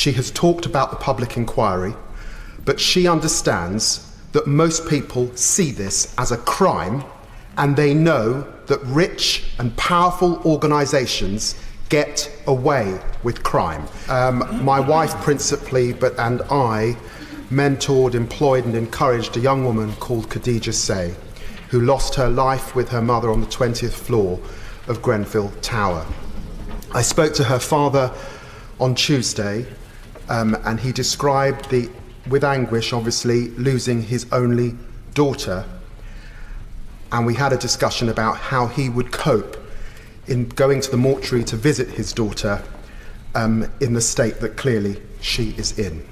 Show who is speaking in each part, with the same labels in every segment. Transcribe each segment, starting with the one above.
Speaker 1: She has talked about the public inquiry, but she understands that most people see this as a crime and they know that rich and powerful organisations get away with crime. Um, my wife, principally, but and I mentored, employed, and encouraged a young woman called Khadija Saye, who lost her life with her mother on the 20th floor of Grenfell Tower. I spoke to her father on Tuesday, um, and he described the, with anguish, obviously, losing his only daughter. And we had a discussion about how he would cope in going to the mortuary to visit his daughter um, in the state that clearly she is in.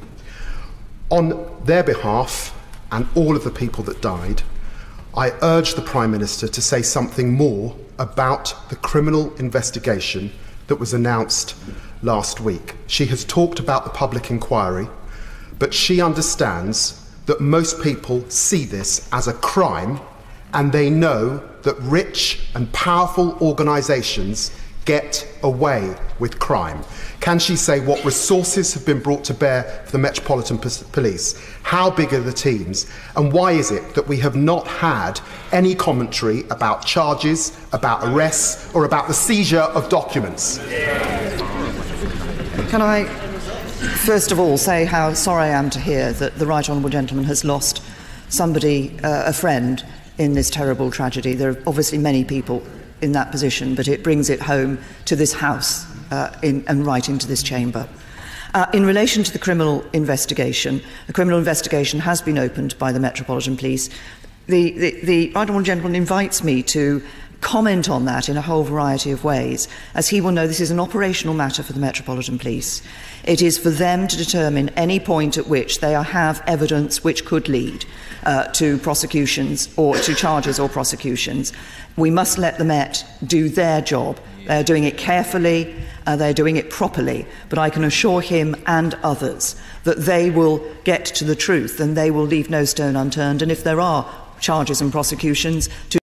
Speaker 1: On their behalf and all of the people that died, I urge the Prime Minister to say something more about the criminal investigation that was announced last week. She has talked about the public inquiry, but she understands that most people see this as a crime and they know that rich and powerful organisations get away with crime? Can she say what resources have been brought to bear for the Metropolitan Police? How big are the teams? And why is it that we have not had any commentary about charges, about arrests, or about the seizure of documents?
Speaker 2: Can I first of all say how sorry I am to hear that the Right Honourable Gentleman has lost somebody, uh, a friend, in this terrible tragedy. There are obviously many people in that position, but it brings it home to this House uh, in, and right into this chamber. Uh, in relation to the criminal investigation, a criminal investigation has been opened by the Metropolitan Police. The, the, the Right Honourable Gentleman invites me to comment on that in a whole variety of ways. As he will know, this is an operational matter for the Metropolitan Police. It is for them to determine any point at which they have evidence which could lead uh, to prosecutions or to charges or prosecutions. We must let the Met do their job. They're doing it carefully, uh, they're doing it properly, but I can assure him and others that they will get to the truth and they will leave no stone unturned. And if there are charges and prosecutions, to